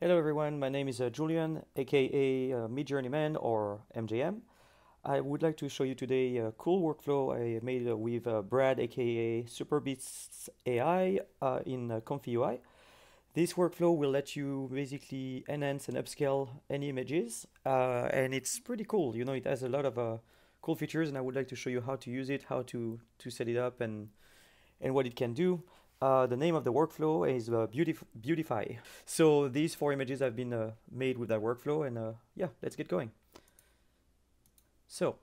Hello everyone, my name is uh, Julien, aka uh, Midjourneyman or MJM. I would like to show you today a cool workflow I made uh, with uh, Brad, aka SuperBeasts AI uh, in uh, Comfy UI. This workflow will let you basically enhance and upscale any images, uh, and it's pretty cool. You know, it has a lot of uh, cool features, and I would like to show you how to use it, how to to set it up, and and what it can do. Uh, the name of the workflow is uh, Beautif Beautify. So these four images have been uh, made with that workflow and uh, yeah, let's get going. So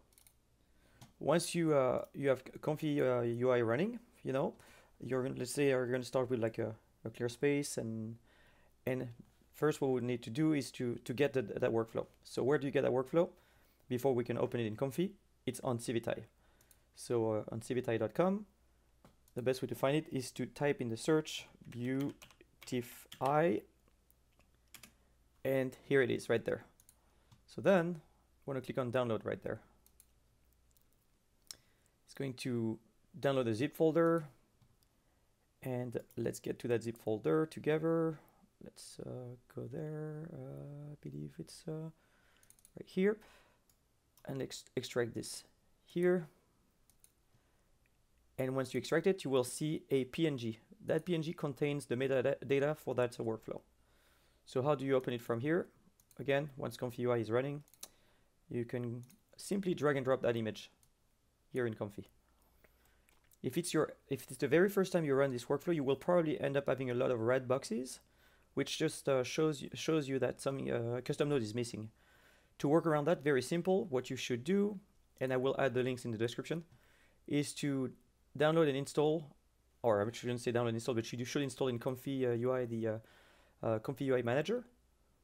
once you uh, you have Comfy UI running, you know, you're gonna, let's say you're going to start with like a, a, clear space and and first what we need to do is to to get the, that workflow. So where do you get that workflow? Before we can open it in Comfy, it's on Civitai. So on civitai.com the best way to find it is to type in the search beautify and here it is right there. So then I want to click on download right there. It's going to download the zip folder and let's get to that zip folder together. Let's uh, go there. Uh, I believe it's uh, right here and ex extract this here and once you extract it, you will see a PNG. That PNG contains the metadata for that workflow. So how do you open it from here? Again, once Comfy UI is running, you can simply drag and drop that image here in Comfy. If it's your, if it's the very first time you run this workflow, you will probably end up having a lot of red boxes, which just uh, shows you, shows you that some uh, custom node is missing. To work around that, very simple. What you should do, and I will add the links in the description, is to download and install, or I shouldn't say download and install, but you should install in Comfy uh, UI the uh, uh, Comfy UI Manager,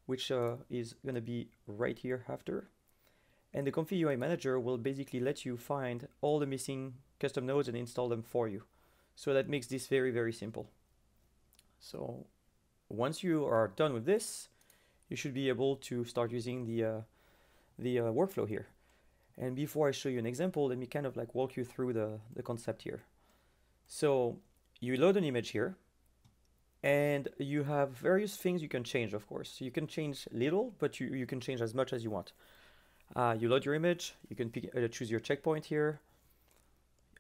which is going to be right here after. And the Comfy UI Manager will basically let you find all the missing custom nodes and install them for you. So that makes this very, very simple. So once you are done with this, you should be able to start using the, uh, the uh, workflow here. And before I show you an example, let me kind of like walk you through the, the concept here. So you load an image here and you have various things you can change, of course. You can change little, but you, you can change as much as you want. Uh, you load your image, you can pick, uh, choose your checkpoint here.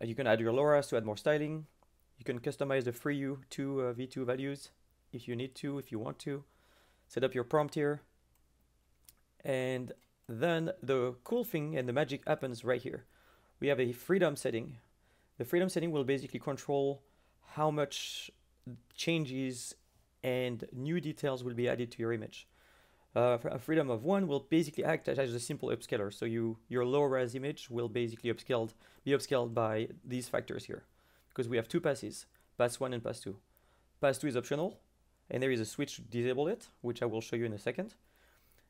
Uh, you can add your LoRAs to add more styling. You can customize the FreeU to uh, V2 values if you need to, if you want to. Set up your prompt here. And then the cool thing and the magic happens right here. We have a freedom setting. The freedom setting will basically control how much changes and new details will be added to your image. Uh, a freedom of one will basically act as a simple upscaler. So you your low res image will basically upscaled be upscaled by these factors here, because we have two passes, pass one and pass two. Pass two is optional, and there is a switch to disable it, which I will show you in a second.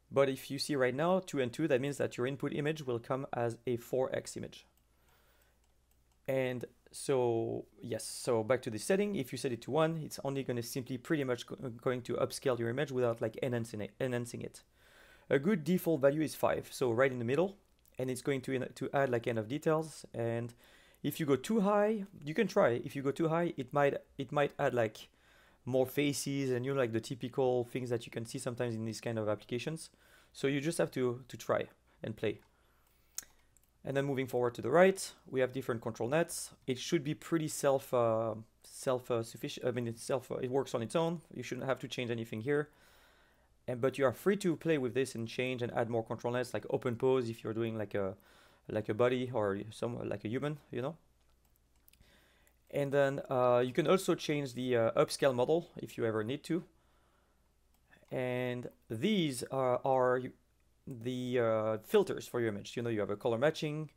But if you see right now, 2 and 2, that means that your input image will come as a 4x image. And so, yes, so back to the setting, if you set it to 1, it's only going to simply pretty much go going to upscale your image without like enhancing it, enhancing it. A good default value is 5, so right in the middle, and it's going to, to add like enough details. And if you go too high, you can try. If you go too high, it might it might add like more faces and you know like the typical things that you can see sometimes in these kind of applications. So you just have to, to try and play. And then moving forward to the right, we have different control nets. It should be pretty self uh, self uh, sufficient. I mean, it's self uh, it works on its own. You shouldn't have to change anything here. And but you are free to play with this and change and add more control nets, like open pose if you're doing like a like a body or some like a human, you know. And then uh, you can also change the uh, upscale model if you ever need to. And these are, are the uh, filters for your image. You know, you have a color matching.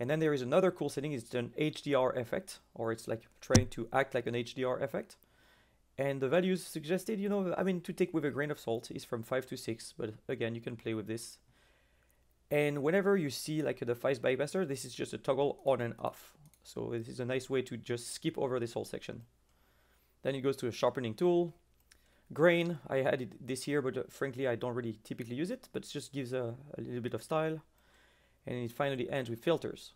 And then there is another cool setting, it's an HDR effect, or it's like trying to act like an HDR effect. And the values suggested, you know, I mean, to take with a grain of salt is from 5 to 6, but again, you can play with this. And whenever you see like the fast bypasser, this is just a toggle on and off. So this is a nice way to just skip over this whole section. Then it goes to a sharpening tool. Grain, I had it this here, but uh, frankly, I don't really typically use it, but it just gives a, a little bit of style. And it finally ends with filters.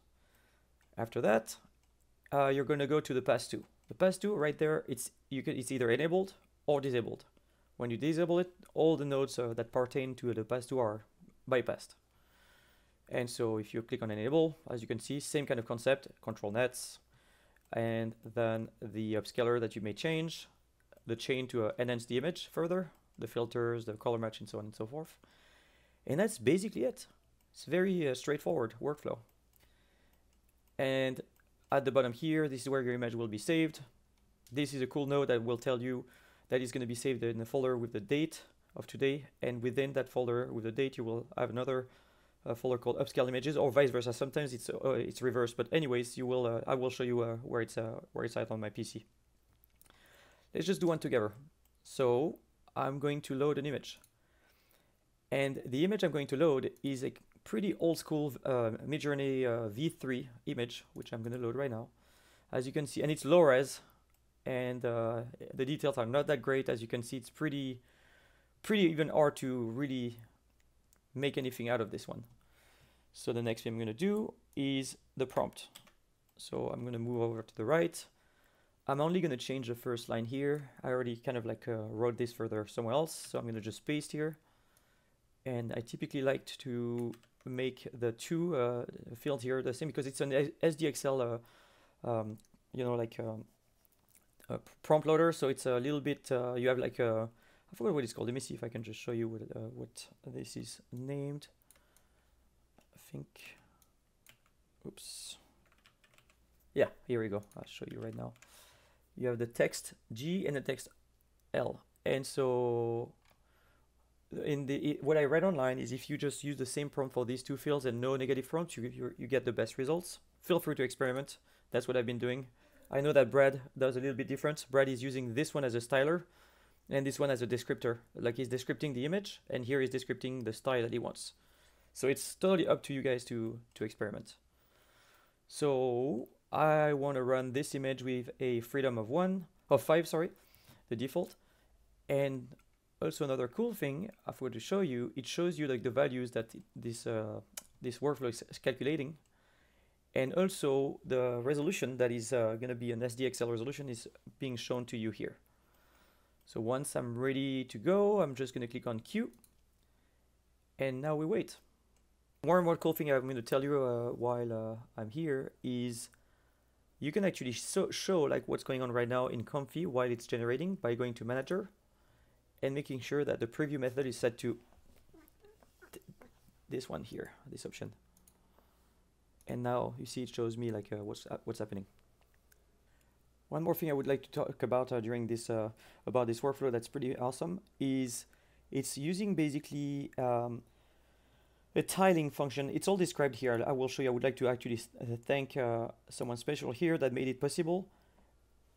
After that, uh, you're going to go to the pass two. The pass two right there, it's you can it's either enabled or disabled. When you disable it, all the nodes uh, that pertain to the pass2 are bypassed. And so if you click on enable, as you can see, same kind of concept, control nets, and then the upscaler that you may change, the chain to uh, enhance the image further, the filters, the color match, and so on and so forth. And that's basically it. It's very uh, straightforward workflow. And at the bottom here, this is where your image will be saved. This is a cool node that will tell you that it's going to be saved in a folder with the date of today. And within that folder with the date, you will have another uh, folder called upscale images or vice versa. Sometimes it's uh, it's reversed, but anyways, you will uh, I will show you uh, where it's uh, where it's at on my PC. Let's just do one together. So I'm going to load an image. And the image I'm going to load is a pretty old school uh, Midjourney uh, V3 image, which I'm going to load right now. As you can see, and it's low res, and uh, the details are not that great. As you can see, it's pretty, pretty even hard to really make anything out of this one. So the next thing I'm going to do is the prompt. So I'm going to move over to the right. I'm only going to change the first line here. I already kind of like uh, wrote this further somewhere else, so I'm going to just paste here. And I typically like to make the two uh, fields here the same because it's an SDXL, uh, um, you know, like um, a prompt loader. So it's a little bit, uh, you have like a, I forgot what it's called. Let me see if I can just show you what, uh, what this is named. I think, oops. Yeah, here we go. I'll show you right now you have the text G and the text L. And so in the what I read online is if you just use the same prompt for these two fields and no negative prompts, you, you, you get the best results. Feel free to experiment. That's what I've been doing. I know that Brad does a little bit different. Brad is using this one as a styler and this one as a descriptor. Like he's descripting the image and here he's descripting the style that he wants. So it's totally up to you guys to, to experiment. So I want to run this image with a freedom of one, of five, sorry, the default. And also another cool thing I forgot to show you, it shows you like the values that this, uh, this workflow is calculating. And also the resolution that is uh, going to be an SDXL resolution is being shown to you here. So once I'm ready to go, I'm just going to click on Queue. And now we wait. More and more cool thing I'm going to tell you uh, while uh, I'm here is you can actually so show like what's going on right now in Comfy while it's generating by going to manager and making sure that the preview method is set to this one here, this option. And now you see it shows me like uh, what's uh, what's happening. One more thing I would like to talk about uh, during this uh, about this workflow that's pretty awesome is it's using basically um, a tiling function. It's all described here. I will show you. I would like to actually uh, thank uh, someone special here that made it possible.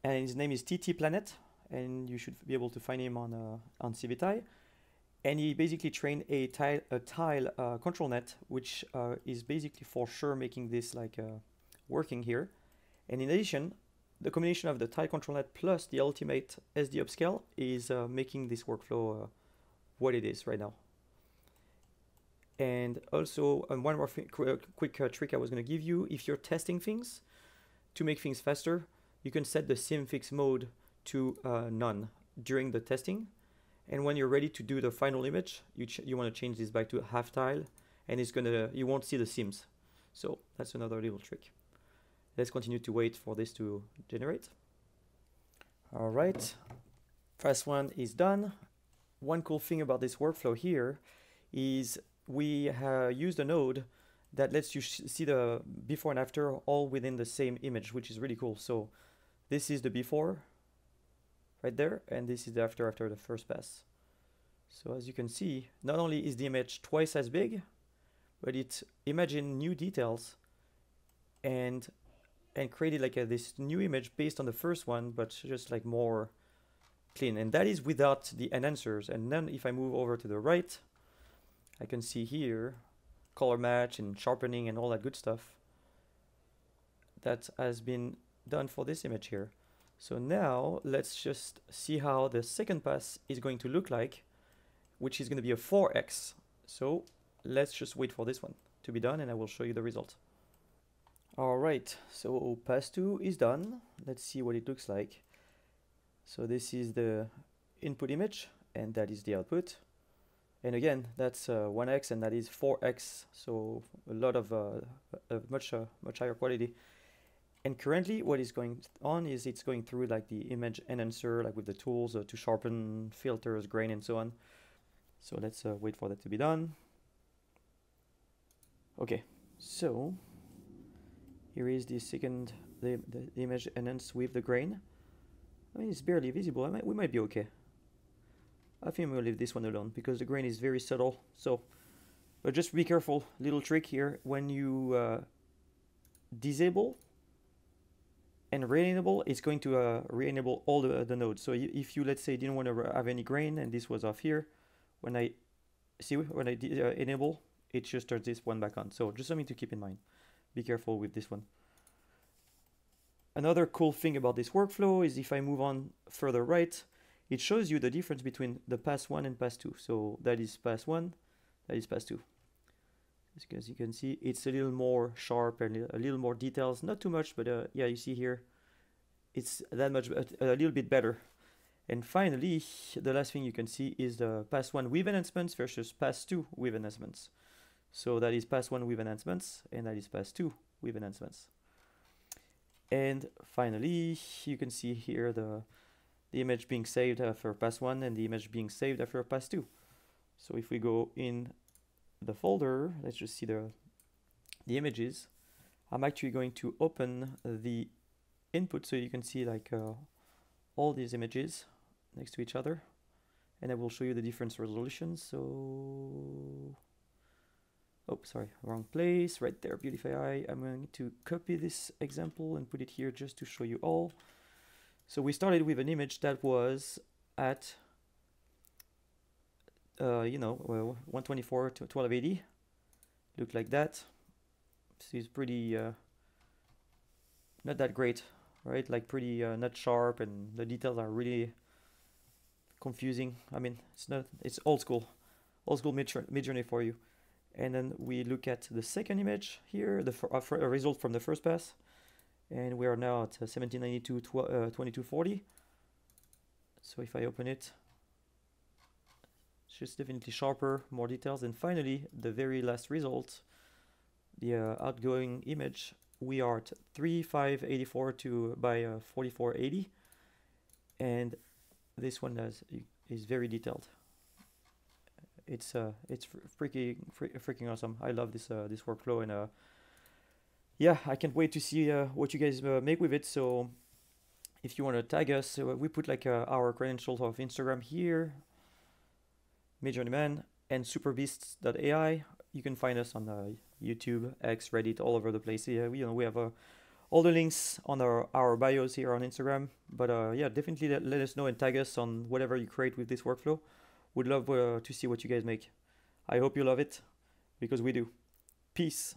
And his name is TT Planet, and you should be able to find him on uh, on Civitai. And he basically trained a tile a tile uh, control net, which uh, is basically for sure making this like uh, working here. And in addition, the combination of the tile control net plus the ultimate SD upscale is making this workflow what it is right now. And also, one more qu quick uh, trick I was going to give you, if you're testing things to make things faster, you can set the seam fix mode to uh, none during the testing. And when you're ready to do the final image, you, you want to change this back to half tile and it's gonna you won't see the seams. So that's another little trick. Let's continue to wait for this to generate. All right, first one is done. One cool thing about this workflow here is we uh, used a node that lets you see the before and after all within the same image, which is really cool. So this is the before right there, and this is the after after the first pass. So as you can see, not only is the image twice as big, but it imagine new details and and created like a, this new image based on the first one, but just like more clean. And that is without the enhancers. And then if I move over to the right, I can see here color match and sharpening and all that good stuff that has been done for this image here. So now let's just see how the second pass is going to look like, which is going to be a 4x. So let's just wait for this one to be done and I will show you the result. All right, so pass two is done. Let's see what it looks like. So this is the input image and that is the output. And again, that's uh, 1x and that is 4x, so a lot of uh, a much uh, much higher quality. And currently, what is going on is it's going through like the image enhancer, like with the tools uh, to sharpen filters, grain, and so on. So let's uh, wait for that to be done. Okay, so here is the second the, the, the image enhanced with the grain. I mean, it's barely visible. I might, we might be okay. I think I'm going to leave this one alone because the grain is very subtle. So, but just be careful. Little trick here. When you uh, disable and re-enable, it's going to uh, re-enable all the, the nodes. So if you, let's say, didn't want to have any grain and this was off here, when I see when I uh, enable, it just turns this one back on. So just something to keep in mind. Be careful with this one. Another cool thing about this workflow is if I move on further right, it shows you the difference between the pass 1 and pass 2. So that is pass 1, that is pass 2. As you can see, it's a little more sharp and a little more details. Not too much, but uh, yeah, you see here, it's that much, a, a little bit better. And finally, the last thing you can see is the pass 1 with enhancements versus pass 2 with enhancements. So that is pass 1 with enhancements, and that is pass 2 with enhancements. And finally, you can see here the, the image being saved after pass 1 and the image being saved after pass 2. So if we go in the folder, let's just see the, the images. I'm actually going to open the input so you can see like uh, all these images next to each other and I will show you the different resolutions. So oh sorry wrong place right there beautify i'm going to copy this example and put it here just to show you all so we started with an image that was at uh, you know 124 to 1280 looked like that. This is pretty uh, not that great right? Like pretty uh, not sharp and the details are really confusing. I mean it's not it's old school old school Midjourney for you. And then we look at the second image here, the uh, result from the first pass, and we are now at 1792 uh, uh 2240. So if I open it, it's just definitely sharper, more details, and finally the very last result, the uh, outgoing image, we are at 3584 to by uh, 4480, and this one does is very detailed it's uh it's freaking freaking awesome. I love this uh, this workflow and uh yeah, I can't wait to see uh, what you guys uh, make with it. So if you want to tag us, uh, we put like uh, our credentials of Instagram here, Midjourneyman and superbeasts.ai. You can find us on uh, YouTube, X, Reddit, all over the place. Yeah, we, you know, we have all the links on our, our bios here on Instagram. But yeah, definitely let, let us know and tag us on whatever you create with this workflow. Would love to see what you guys make. I hope you love it because we do. Peace.